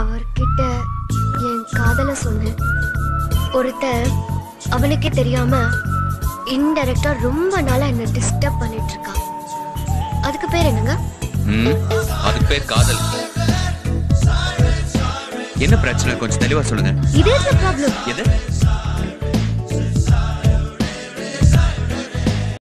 அவர்கிட்ட என் காதல சொன்னேன். ஒருத்தன் அவனுக்கே தெரியாம இன்டைரக்டா ரொம்ப நாளா என்ன டிஸ்டர்ப் பண்ணிட்டு இருக்கான் அதுக்கு பேர் என்னங்க? அதுக்கு பேர் காதல். என்ன பிரச்சனை? கொஞ்சம் தெளிவா சொல்லுங்க. இதே ப்ராப்ளம் எது?